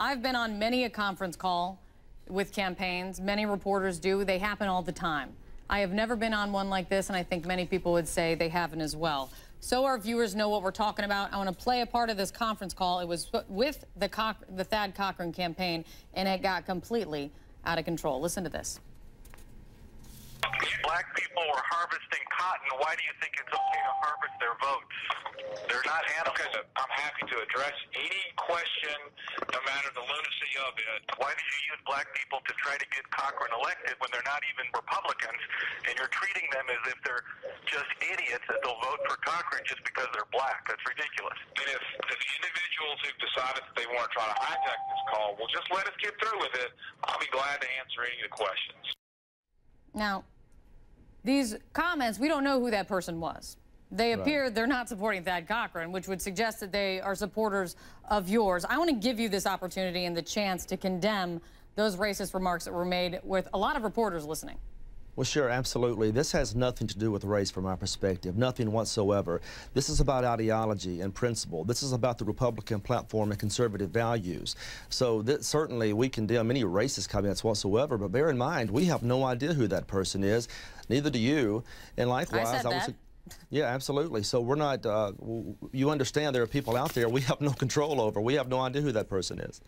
I've been on many a conference call with campaigns. Many reporters do. They happen all the time. I have never been on one like this, and I think many people would say they haven't as well. So our viewers know what we're talking about. I want to play a part of this conference call. It was with the, Co the Thad Cochran campaign, and it got completely out of control. Listen to this. Black people were harvesting cotton. Why do you think it's okay to harvest their votes? They're not animals. Okay, I'm happy to address any question, no matter the lunacy of it. Why do you use black people to try to get Cochran elected when they're not even Republicans, and you're treating them as if they're just idiots that they'll vote for Cochran just because they're black? That's ridiculous. And if, if the individuals who've decided that they want to try to hijack this call will just let us get through with it, I'll be glad to answer any of the questions. Now, these comments, we don't know who that person was. They appear right. they're not supporting Thad Cochran, which would suggest that they are supporters of yours. I want to give you this opportunity and the chance to condemn those racist remarks that were made with a lot of reporters listening. Well, sure, absolutely. This has nothing to do with race from our perspective, nothing whatsoever. This is about ideology and principle. This is about the Republican platform and conservative values. So certainly we condemn any racist comments whatsoever, but bear in mind, we have no idea who that person is. Neither do you. And likewise, I, said I was. Yeah, absolutely. So we're not, uh, you understand there are people out there we have no control over. We have no idea who that person is.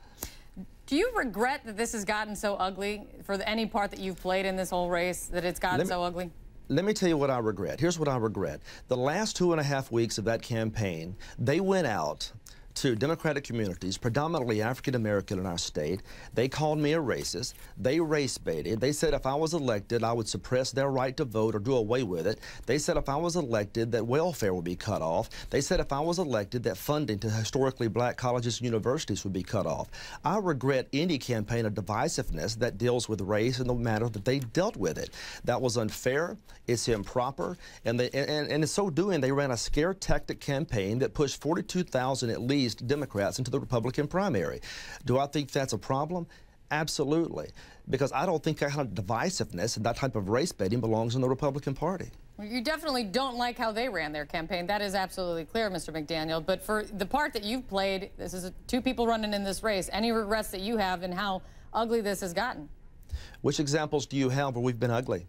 Do you regret that this has gotten so ugly for any part that you've played in this whole race, that it's gotten me, so ugly? Let me tell you what I regret. Here's what I regret. The last two and a half weeks of that campaign, they went out to Democratic communities, predominantly African American in our state. They called me a racist. They race baited. They said if I was elected, I would suppress their right to vote or do away with it. They said if I was elected, that welfare would be cut off. They said if I was elected, that funding to historically black colleges and universities would be cut off. I regret any campaign of divisiveness that deals with race in the manner that they dealt with it. That was unfair. It's improper. And, they, and, and in so doing, they ran a scare tactic campaign that pushed 42,000 at least Democrats into the Republican primary. Do I think that's a problem? Absolutely. Because I don't think that kind of divisiveness and that type of race baiting belongs in the Republican Party. Well, you definitely don't like how they ran their campaign. That is absolutely clear, Mr. McDaniel. But for the part that you've played, this is two people running in this race. Any regrets that you have in how ugly this has gotten? Which examples do you have where we've been ugly?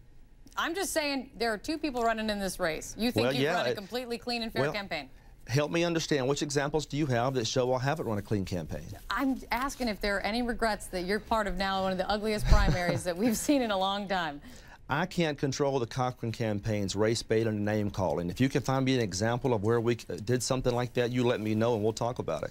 I'm just saying there are two people running in this race. You think well, you've yeah, run a completely clean and fair well, campaign? Help me understand which examples do you have that show I haven't run a clean campaign? I'm asking if there are any regrets that you're part of now one of the ugliest primaries that we've seen in a long time. I can't control the Cochran campaign's race bait and name calling. If you can find me an example of where we uh, did something like that, you let me know and we'll talk about it.